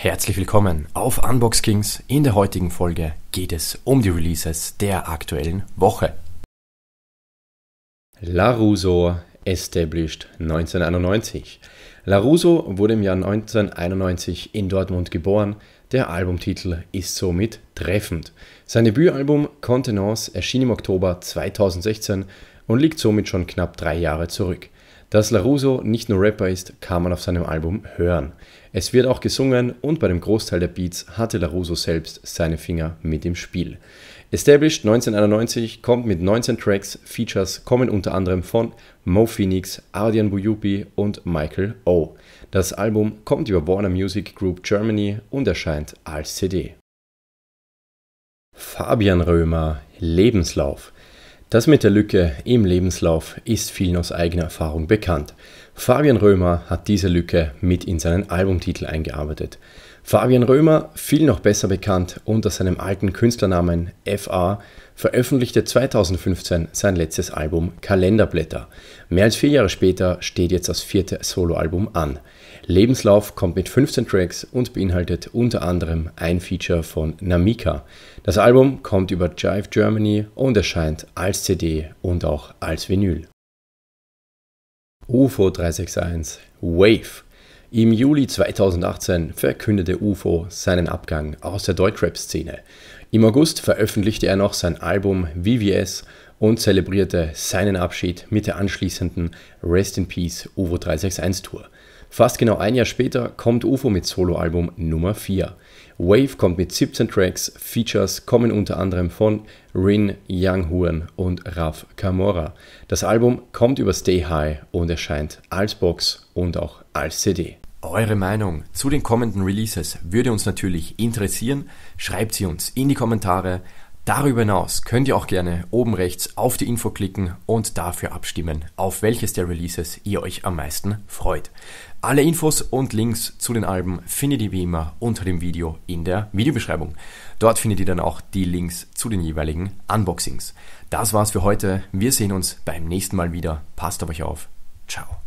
Herzlich willkommen auf Unbox Kings. In der heutigen Folge geht es um die Releases der aktuellen Woche. LaRusso established 1991. LaRusso wurde im Jahr 1991 in Dortmund geboren. Der Albumtitel ist somit treffend. Sein Debütalbum Contenance erschien im Oktober 2016 und liegt somit schon knapp drei Jahre zurück. Dass LaRusso nicht nur Rapper ist, kann man auf seinem Album hören. Es wird auch gesungen und bei dem Großteil der Beats hatte LaRusso selbst seine Finger mit im Spiel. Established 1991 kommt mit 19 Tracks, Features kommen unter anderem von Mo Phoenix, Ardian Buyupi und Michael O. Das Album kommt über Warner Music Group Germany und erscheint als CD. Fabian Römer Lebenslauf das mit der Lücke im Lebenslauf ist vielen aus eigener Erfahrung bekannt. Fabian Römer hat diese Lücke mit in seinen Albumtitel eingearbeitet. Fabian Römer, viel noch besser bekannt unter seinem alten Künstlernamen FA, veröffentlichte 2015 sein letztes Album Kalenderblätter. Mehr als vier Jahre später steht jetzt das vierte Soloalbum an. Lebenslauf kommt mit 15 Tracks und beinhaltet unter anderem ein Feature von Namika. Das Album kommt über Jive Germany und erscheint als CD und auch als Vinyl. UFO 361 Wave im Juli 2018 verkündete UFO seinen Abgang aus der Deutschrap-Szene. Im August veröffentlichte er noch sein Album VVS und zelebrierte seinen Abschied mit der anschließenden Rest in Peace UFO 361 Tour. Fast genau ein Jahr später kommt UFO mit Soloalbum Nummer 4. Wave kommt mit 17 Tracks, Features kommen unter anderem von Rin Young Huan und Raf Kamora. Das Album kommt über Stay High und erscheint als Box und auch als CD. Eure Meinung zu den kommenden Releases würde uns natürlich interessieren. Schreibt sie uns in die Kommentare. Darüber hinaus könnt ihr auch gerne oben rechts auf die Info klicken und dafür abstimmen, auf welches der Releases ihr euch am meisten freut. Alle Infos und Links zu den Alben findet ihr wie immer unter dem Video in der Videobeschreibung. Dort findet ihr dann auch die Links zu den jeweiligen Unboxings. Das war's für heute. Wir sehen uns beim nächsten Mal wieder. Passt auf euch auf. Ciao.